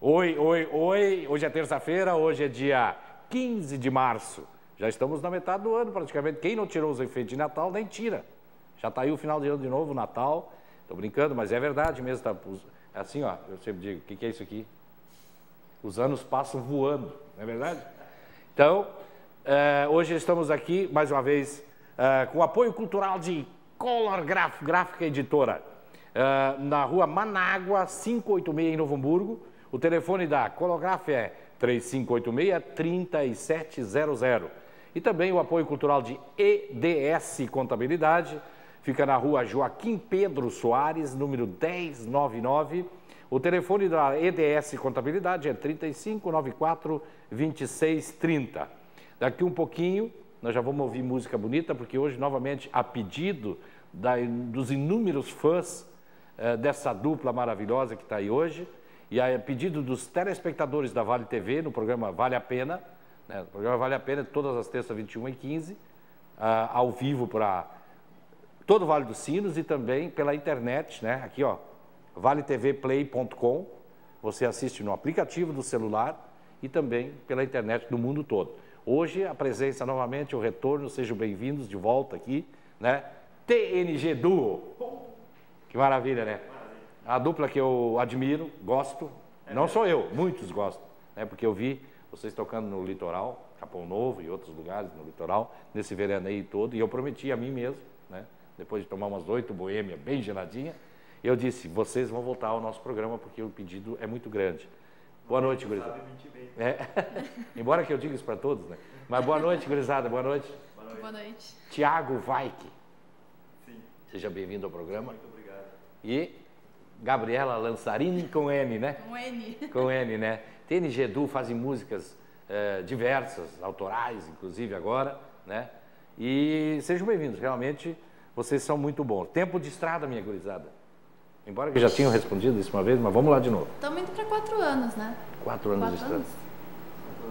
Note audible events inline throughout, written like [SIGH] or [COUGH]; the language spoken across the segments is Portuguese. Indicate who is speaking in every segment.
Speaker 1: Oi, oi, oi. Hoje é terça-feira, hoje é dia 15 de março. Já estamos na metade do ano praticamente. Quem não tirou os enfeites de Natal, nem tira. Já está aí o final de ano de novo, Natal. Estou brincando, mas é verdade mesmo. Tá, assim, ó, eu sempre digo, o que, que é isso aqui? Os anos passam voando, não é verdade? Então, eh, hoje estamos aqui, mais uma vez, eh, com o apoio cultural de Color Graf, Gráfica Editora, eh, na rua Manágua, 586, em Novo Hamburgo. O telefone da Colograf é 3586-3700. E também o apoio cultural de EDS Contabilidade, fica na rua Joaquim Pedro Soares, número 1099. O telefone da EDS Contabilidade é 3594 2630. Daqui um pouquinho, nós já vamos ouvir música bonita, porque hoje, novamente, a pedido da, dos inúmeros fãs eh, dessa dupla maravilhosa que está aí hoje, e a pedido dos telespectadores da Vale TV, no programa Vale a Pena, né, o programa Vale a Pena, todas as terças, 21 e 15, ah, ao vivo para todo o Vale dos Sinos e também pela internet, né? Aqui, ó, valetvplay.com. Você assiste no aplicativo do celular e também pela internet do mundo todo. Hoje, a presença novamente, o retorno, sejam bem-vindos de volta aqui, né? TNG Duo. Que maravilha, né? A dupla que eu admiro, gosto, não sou eu, muitos gostam, né? Porque eu vi vocês tocando no litoral, Capão Novo e outros lugares no litoral, nesse veraneio todo, e eu prometi a mim mesmo, né? Depois de tomar umas oito boêmia bem geladinha, eu disse, vocês vão voltar ao nosso programa porque o pedido é muito grande. Boa noite, gurizada. É. [LAUGHS] Embora que eu diga isso para todos, né? Mas boa noite, gurizada. Boa noite.
Speaker 2: Boa noite. Boa noite.
Speaker 1: Tiago Vaik.
Speaker 3: Sim.
Speaker 1: Seja bem-vindo ao programa.
Speaker 3: Muito obrigado.
Speaker 1: E Gabriela Lanzarini com N, né?
Speaker 2: Com N.
Speaker 1: Com N, né? TNG Edu fazem músicas eh, diversas, autorais, inclusive agora, né? E sejam bem-vindos, realmente vocês são muito bons. Tempo de estrada, minha gurizada. Embora que já tinham respondido isso uma vez, mas vamos lá de novo.
Speaker 2: Estamos indo para quatro anos, né?
Speaker 1: Quatro anos de
Speaker 2: Quatro
Speaker 1: estrada.
Speaker 2: anos?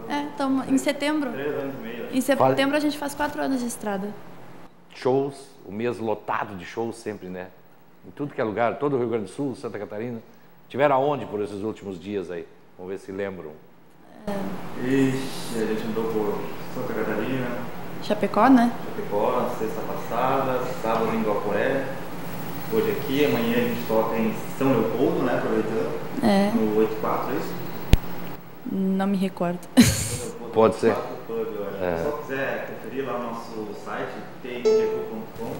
Speaker 2: É, estamos em setembro.
Speaker 3: Três anos e meio.
Speaker 2: Em setembro a gente faz quatro anos de estrada.
Speaker 1: Shows, o mês lotado de shows sempre, né? Em tudo que é lugar, todo o Rio Grande do Sul, Santa Catarina. Tiveram aonde por esses últimos dias aí? Vamos ver se lembram.
Speaker 3: Ixi, a gente andou por Santa Catarina,
Speaker 2: Chapecó, né?
Speaker 3: Chapecó, na sexta passada, sábado em Guaporé. Hoje aqui, amanhã a gente toca em São Leopoldo, né? Aproveitando.
Speaker 2: É.
Speaker 3: No 84, é isso?
Speaker 2: Não me recordo.
Speaker 3: São [LAUGHS] Leopoldo
Speaker 1: Pode ser.
Speaker 3: 84 Pub, eu acho.
Speaker 1: É.
Speaker 3: Se só quiser conferir lá no nosso site, tngu.com.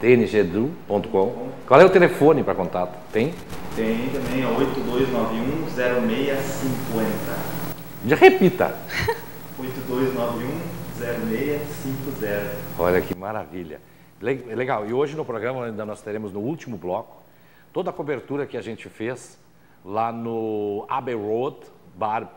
Speaker 1: tngdu.com. Qual é o telefone para contato? Tem?
Speaker 3: Tem também a 8291-0650.
Speaker 1: Já repita. [LAUGHS]
Speaker 3: 8291-0650.
Speaker 1: Olha que maravilha. Le- Legal. E hoje no programa ainda nós teremos no último bloco toda a cobertura que a gente fez lá no Abbey Road Bar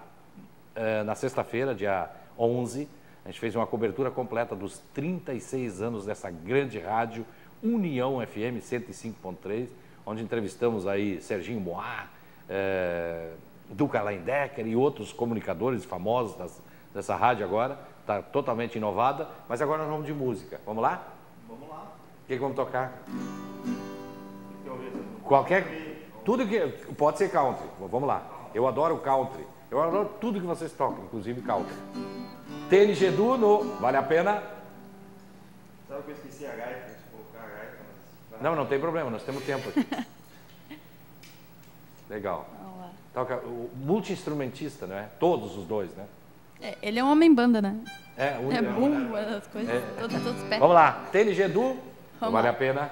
Speaker 1: eh, na sexta-feira, dia 11. A gente fez uma cobertura completa dos 36 anos dessa grande rádio União FM 105.3, onde entrevistamos aí Serginho Moá, eh, Duca Lendecker e outros comunicadores famosos das- dessa rádio agora. Está totalmente inovada, mas agora nós vamos de música. Vamos lá?
Speaker 3: Vamos lá.
Speaker 1: O que, que vamos tocar? Qualquer. Tudo que. Pode ser country. Vamos lá. Eu adoro country. Eu adoro tudo que vocês tocam, inclusive country. TNG Du no. Vale a pena?
Speaker 3: Sabe que eu esqueci a gaita? Deixa eu colocar a gaita, mas...
Speaker 1: Não, não tem problema, nós temos tempo aqui. [LAUGHS] Legal.
Speaker 2: Vamos lá.
Speaker 1: Toca o multi-instrumentista, né? Todos os dois, né?
Speaker 2: É, ele é um homem banda, né?
Speaker 1: É, o
Speaker 2: É bum, as coisas,
Speaker 1: É.
Speaker 2: todos, todos.
Speaker 1: Vamos lá. TNG Du.
Speaker 2: Vamos
Speaker 1: vale a pena?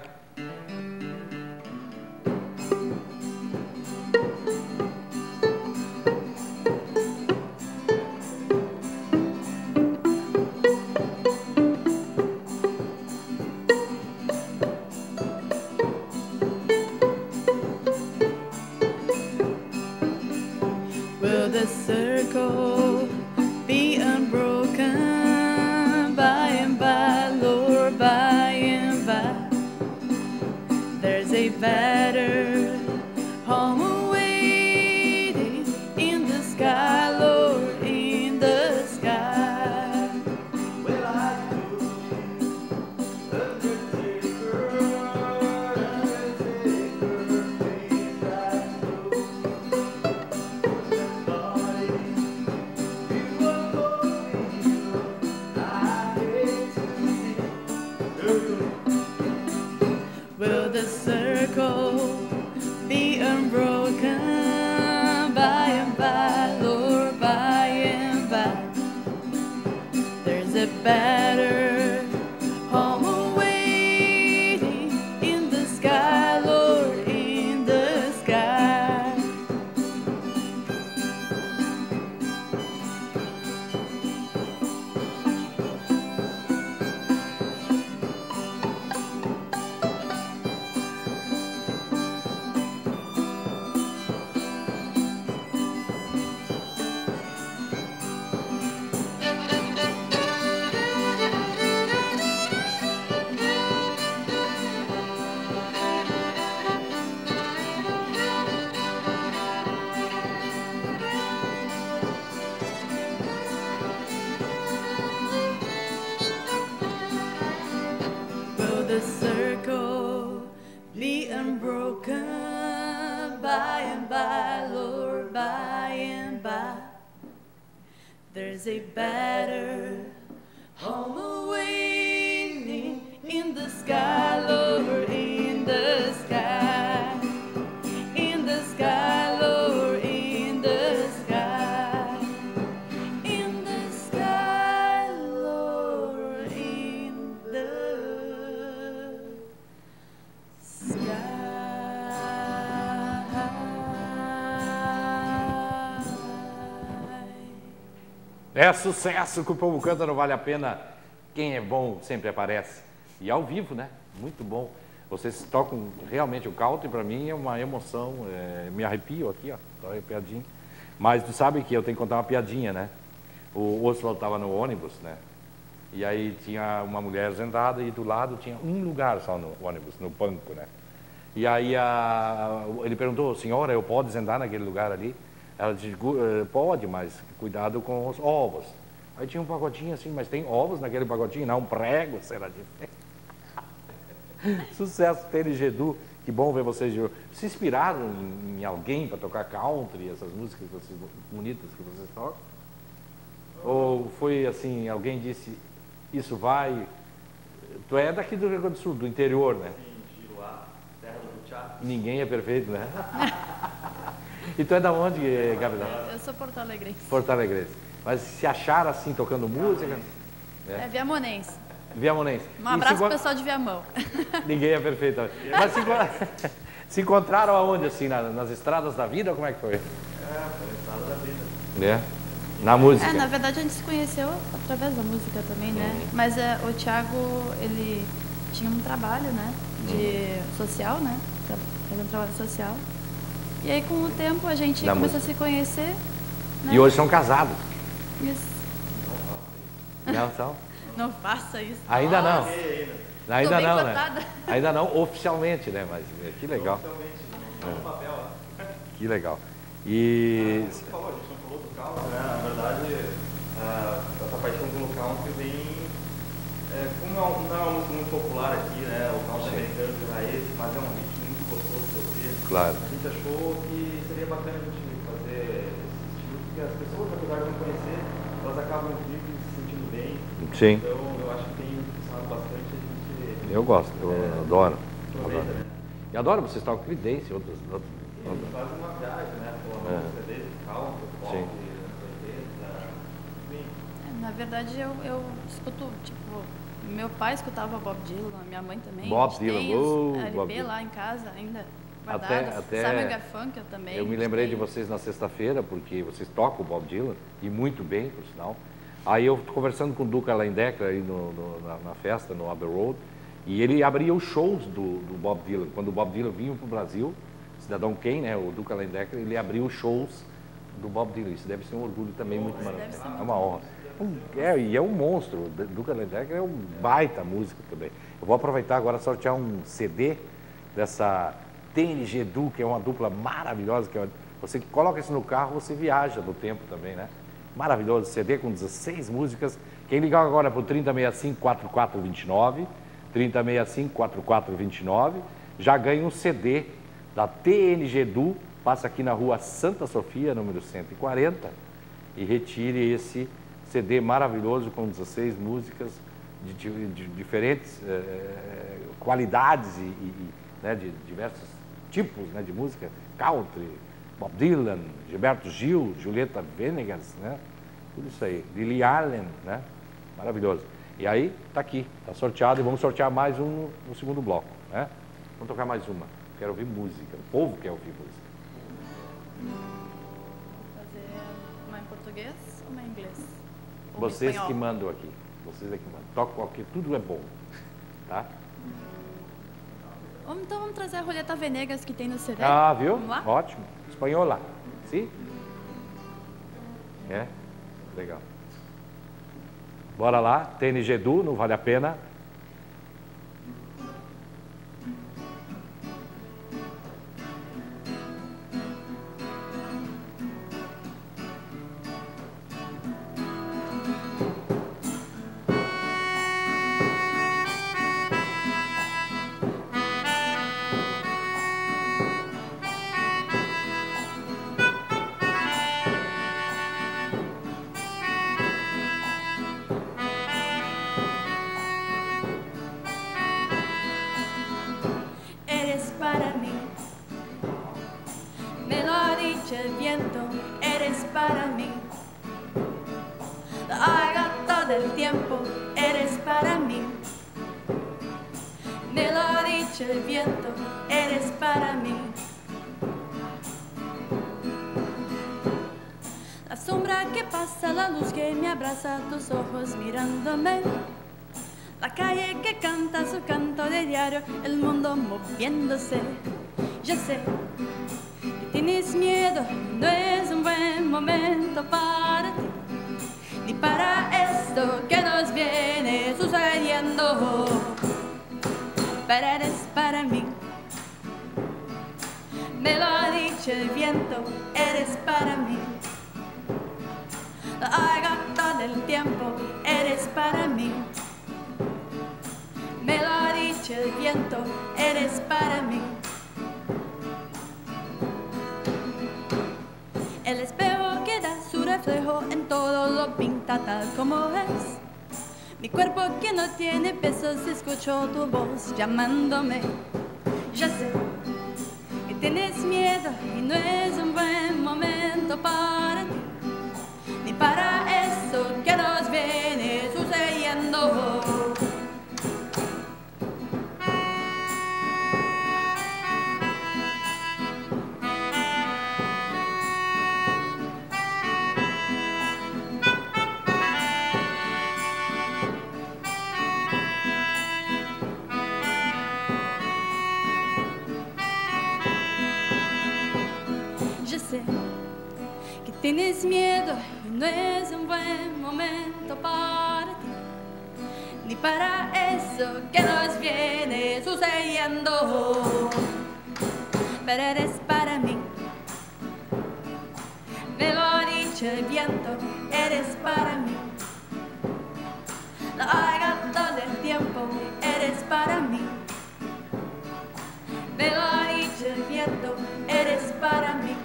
Speaker 2: Will the circle be unbroken by and by, Lord, by and by? There's a better a better
Speaker 1: É sucesso que o povo canta, não vale a pena. Quem é bom sempre aparece. E ao vivo, né? Muito bom. Vocês tocam realmente o country, para mim é uma emoção. é, me arrepio aqui, ó. Tô arrepiadinho. Mas tu sabe que eu tenho que contar uma piadinha, né? O Oswald estava no ônibus, né? E aí tinha uma mulher sentada e do lado tinha um lugar só no ônibus, no banco, né? E aí a, ele perguntou, senhora, eu posso sentar naquele lugar ali? Ela disse, "Gu- eh, pode, mas cuidado com os ovos. Aí tinha um pacotinho assim, mas tem ovos naquele pacotinho? Não, prego, será disse. [LAUGHS] Sucesso, Tênis Gedu, que bom ver vocês. de. Se inspiraram em, em alguém para tocar country, essas músicas vocês- bonitas que vocês tocam? Ou foi assim, alguém disse, isso vai... Tu é daqui do Rio Grande do Sul, do interior, né?
Speaker 3: Em Giruá, terra do Butiá.
Speaker 1: Ninguém é perfeito, né? [LAUGHS] e tu é da onde, Gabriel?
Speaker 2: Eu sou Porto Alegre.
Speaker 1: Porto Alegre. Mas se acharam assim, tocando música?
Speaker 2: É Viamonense.
Speaker 1: Viamonense.
Speaker 2: Um abraço pro pessoal de Viamão. [LAUGHS]
Speaker 1: Ninguém é perfeito. Mas se, [LAUGHS] se encontraram aonde, assim, na- nas estradas da vida, ou como é que foi?
Speaker 3: É, foi a estrada da vida.
Speaker 1: É. Na música.
Speaker 2: É, na verdade a gente se conheceu através da música também, né? Mas é, o Thiago, ele tinha um trabalho, né? De social, né? Fazendo um trabalho social. E aí com o tempo a gente
Speaker 1: Da
Speaker 2: começou
Speaker 1: música.
Speaker 2: a se conhecer. Né?
Speaker 1: E hoje são casados.
Speaker 2: Isso.
Speaker 1: Não são? [LAUGHS]
Speaker 2: Não faça isso.
Speaker 1: Ainda não.
Speaker 2: Nossa.
Speaker 1: Ainda
Speaker 2: bem
Speaker 1: não, né?
Speaker 2: cotada. [LAUGHS]
Speaker 1: Ainda não oficialmente, né? Mas é, que legal.
Speaker 3: Realmente, não no papel, ó. [LAUGHS]
Speaker 1: Que legal. E
Speaker 3: Você falou, a gente não falou do country, né? Na verdade, ah, essa paixão pelo country vem. É, como é não é uma música muito popular aqui, né? O country
Speaker 1: Sim.
Speaker 3: americano de raiz, mas é um ritmo muito gostoso de ouvir.
Speaker 1: Claro.
Speaker 3: A gente achou que seria bacana a gente fazer esse estilo, porque as pessoas, apesar de não conhecer, elas acabam ouvindo e se sentindo bem.
Speaker 1: sim,
Speaker 3: Então, eu acho que tem funcionado bastante a gente.
Speaker 1: eu gosto, eu
Speaker 3: É,
Speaker 1: adoro.
Speaker 3: Aproveita,
Speaker 1: adoro.
Speaker 3: né?
Speaker 1: E adoro vocês tocam Creedence, outros. outros,
Speaker 3: E a gente faz uma viagem, né? Pô,
Speaker 1: É.
Speaker 3: CD, country, pop,
Speaker 1: Sim.
Speaker 3: anos 80, enfim.
Speaker 2: É, Na verdade, eu, eu escuto, tipo, meu pai escutava Bob Dylan, minha mãe também.
Speaker 1: Bob
Speaker 2: tem
Speaker 1: Dylan,
Speaker 2: os
Speaker 1: oh,
Speaker 2: LP
Speaker 1: Bob Dylan.
Speaker 2: lá em casa ainda,
Speaker 1: Até-
Speaker 2: guardado.
Speaker 1: até-
Speaker 2: Simon Garfunkel também.
Speaker 1: Eu
Speaker 2: a
Speaker 1: me lembrei de
Speaker 2: tem.
Speaker 1: vocês na sexta-feira, porque vocês tocam o Bob Dylan, e muito bem, por sinal. Aí eu conversando com o Duca Lendecker aí no, no- na, na festa, no Abbey Road, e ele abria os shows do, do Bob Dylan. Quando o Bob Dylan vinha para o Brasil, Cidadão Kane, né, o Duca Lendecker, ele abriu os shows do Bob Dylan. Isso deve ser um orgulho também muito
Speaker 2: Isso
Speaker 1: maravilhoso. É
Speaker 2: muito
Speaker 1: uma honra. É, e é um monstro. O Duca Lendecker é um baita músico também. Eu vou aproveitar agora sortear um CD dessa TNG Du, que é uma dupla maravilhosa, que é, você coloca isso no carro, você viaja no tempo também, né? Maravilhoso, CD com 16 músicas. Quem ligar agora para o 3065-4429, 3065-4429, já ganha um CD da TNG Du, passa aqui na rua Santa Sofia, número 140, e retire esse CD maravilhoso com 16 músicas de, de, de diferentes eh, qualidades e, e né, de diversos tipos né, de música, country, Bob Dylan, Gilberto Gil, Julieta Venegas, né? Tudo isso aí. Lily Allen, né? Maravilhoso. E aí, tá aqui, tá sorteado e vamos sortear mais um no segundo bloco, né? Vamos tocar mais uma. Quero ouvir música. O povo quer ouvir música.
Speaker 2: Fazer uma em português ou uma em inglês? Ou em
Speaker 1: Vocês
Speaker 2: espanhol?
Speaker 1: que mandam aqui. Vocês é que mandam. Toca qualquer, tudo é bom. Tá?
Speaker 2: Então vamos trazer a roleta Venegas que tem no CD.
Speaker 1: Ah, viu? Ótimo. Espanhola. Sim? É? Legal. Bora lá. TNG Du, não vale a pena.
Speaker 2: Ha dicho el viento, eres para mí. Haga todo el tiempo, eres para mí. Me lo ha dicho el viento, eres para mí. La sombra que pasa, la luz que me abraza, tus ojos mirándome. La calle que canta su canto de diario, el mundo moviéndose. Ya sé tienes miedo, no es un buen momento para ti, ni para esto que nos viene sucediendo. Pero eres para mí, me lo ha dicho el viento, eres para mí. Haga todo el tiempo, eres para mí. Me lo ha dicho el viento, eres para mí. Tal como es. Mi cuerpo que no tiene peso, se escuchó tu voz llamándome. Ya sé que tienes miedo y no es un buen momento para ti, ni para eso que nos viene sucediendo. Ni para eso que nos viene sucediendo. Pero eres para mí, me lo ha dicho el viento, eres para mí. Lo haga todo el tiempo, eres para mí. Me lo ha dicho el viento, eres para mí.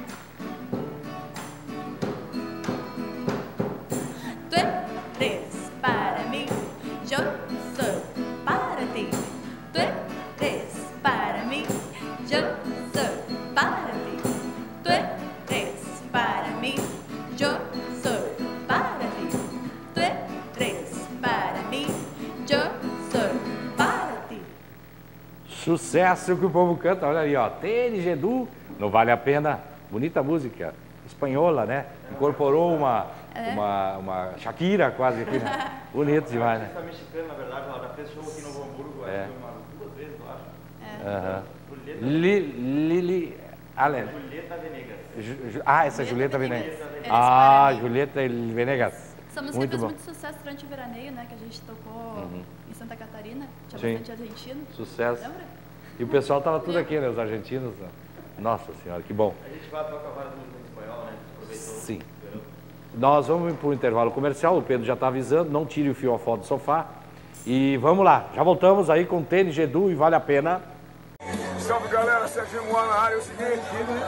Speaker 2: Tú eres para yo soy para ti. Tú eres para mí, yo soy para ti. Tú eres para mí, yo soy para ti. Tú eres para mí, yo soy para ti.
Speaker 1: Sucesso que o povo canta. Olha aí, ó. TNG Du, não vale a pena. Bonita música. Espanhola, né? Incorporou uma, uma, uma Shakira quase aqui, né? [LAUGHS] Bonito demais, né?
Speaker 3: Artista mexicana, na verdade, ela já fez show aqui no Novo Hamburgo,
Speaker 1: É.
Speaker 3: acho que umas duas vezes, eu acho. Julieta,
Speaker 1: Li- Lili Allen.
Speaker 3: Julieta Venegas.
Speaker 1: Ah, essa é Julieta
Speaker 2: Julieta
Speaker 1: Venegas.
Speaker 2: Venegas.
Speaker 1: Ah. Julieta Venegas.
Speaker 2: Essa música
Speaker 1: Muito
Speaker 2: fez
Speaker 1: bom.
Speaker 2: muito sucesso durante o veraneio, né? Que a gente tocou em Santa Catarina. Tinha
Speaker 1: Sim.
Speaker 2: bastante argentino.
Speaker 1: Sucesso.
Speaker 2: Lembra?
Speaker 1: E o pessoal estava tudo aqui, né? Os argentinos. Nossa senhora, que bom.
Speaker 3: A gente vai tocar várias músicas em espanhol, né? Aproveitou.
Speaker 1: Sim. Nós vamos para o intervalo comercial, o Pedro já está avisando, não tire o fio a foto do sofá. E vamos lá, já voltamos aí com tênis Gedu e vale a pena.
Speaker 4: Salve galera, Serginho Moá na área. É o seguinte,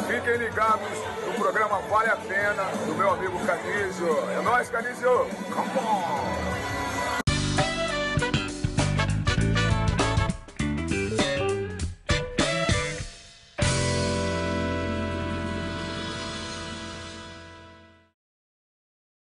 Speaker 4: fiquem ligados no programa Vale a Pena, do meu amigo Canísio. É nóis, Canísio! Come on!